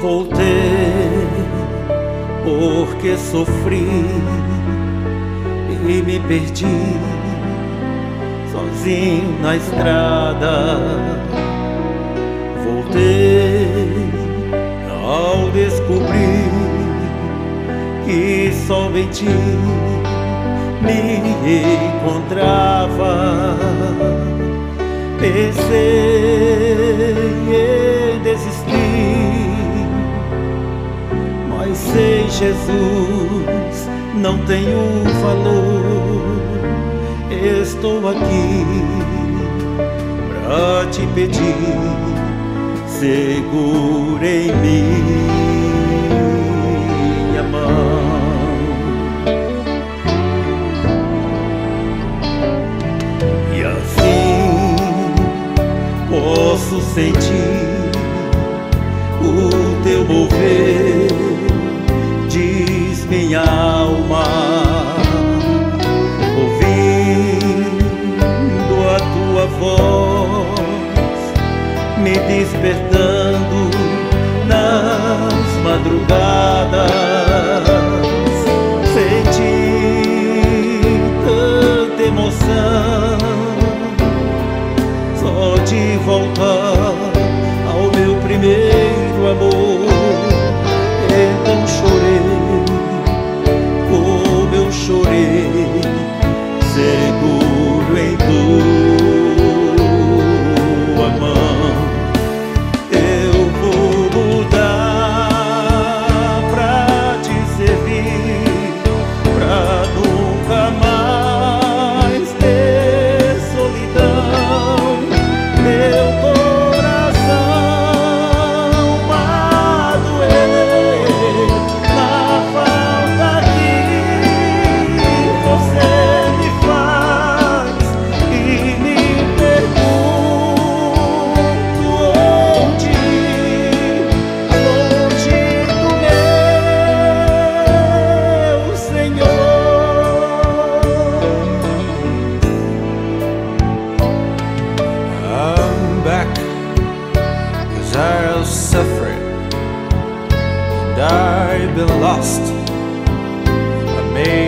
Voltei porque sofri e me perdi sozinho na estrada. Voltei ao descobrir que ti me encontrava. Pensei Jesus não tenho valor. Estou aqui pra te pedir, segura em minha mão. E assim posso sentir o teu mover, despertando nas madrugadas. Senti tanta emoção só de voltar ao meu primeiro amor. Então chorei, como eu chorei, there of suffering, there be lost, amazed.